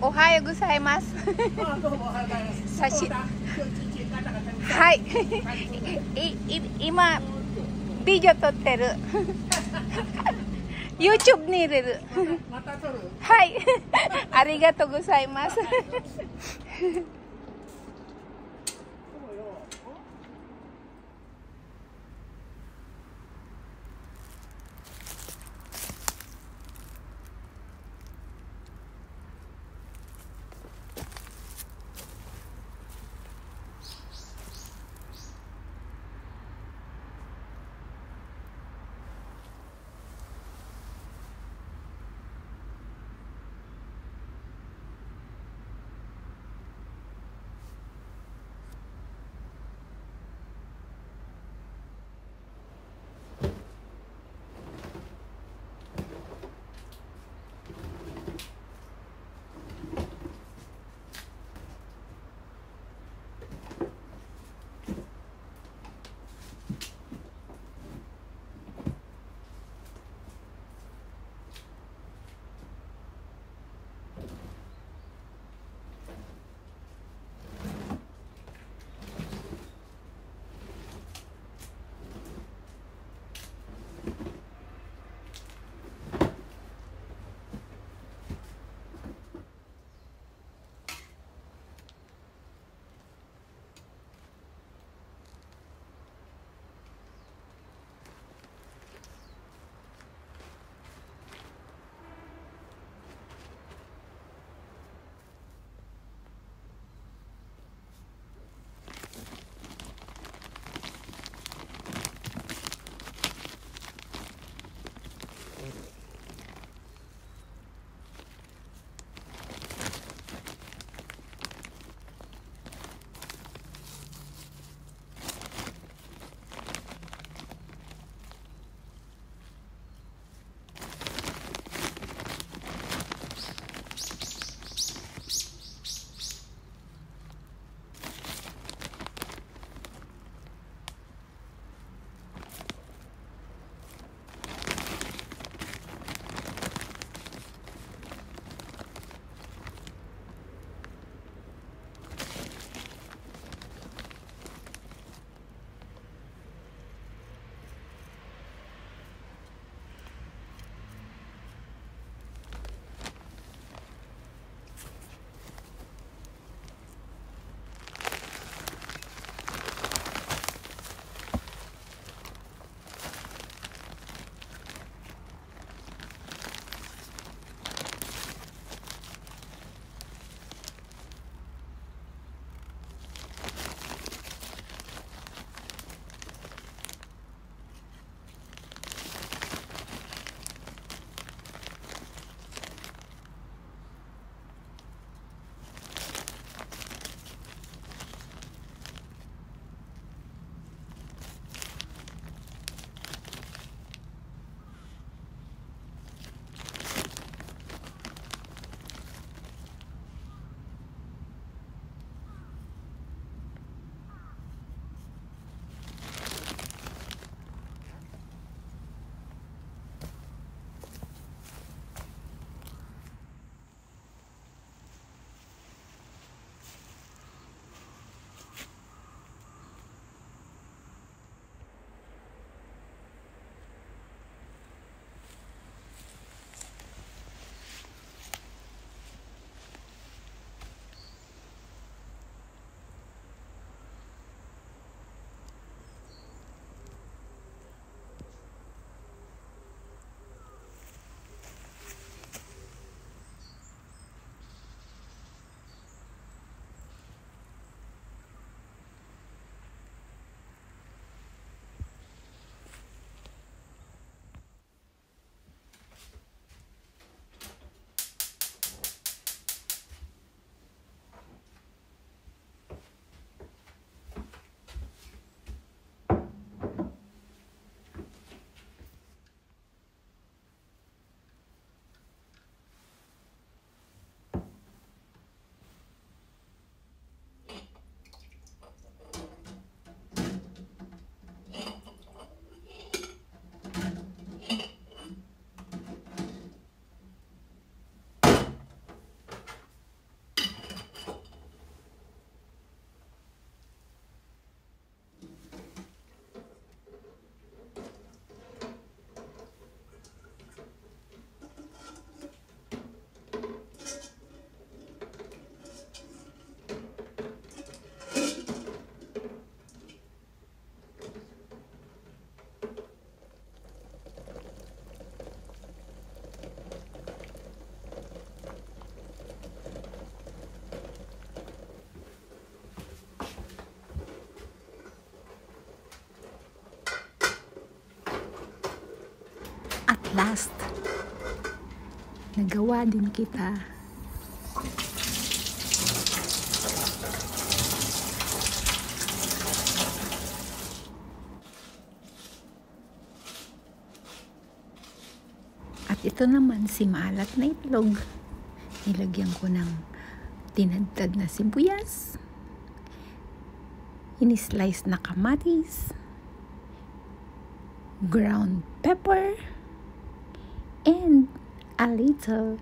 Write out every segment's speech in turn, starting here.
おはようございます。さし。はい。い、い、今。ビデオ撮ってる。YouTube に入れる。はい。ありがとうございます。Last, nagawa din kita. At ito naman si maalat na itlog. Nilagyan ko ng tinadtad na sibuyas, in-slice na kamatis, ground pepper, and a little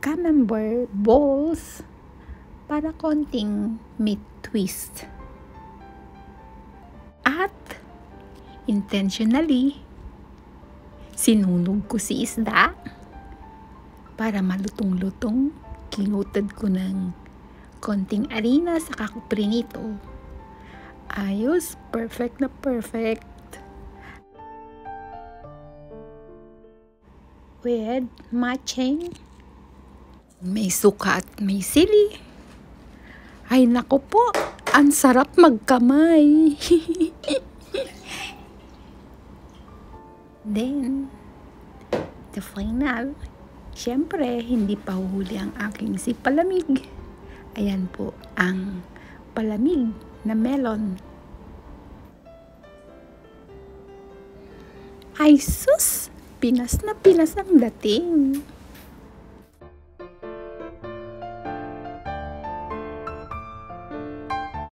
camembert balls para konting meat twist. At intentionally, sinunog ko si isda para malutong-lutong. Kinutad ko ng konting harina sa kakuprinito. Ayos, perfect na perfect. With matching. May suka at may sili. Ay nako po, ang sarap magkamay. Then, the final, syempre, hindi pa huli ang aking si palamig. Ayan po ang palamig na melon. Ay sus! Pinas na pinas ang dating.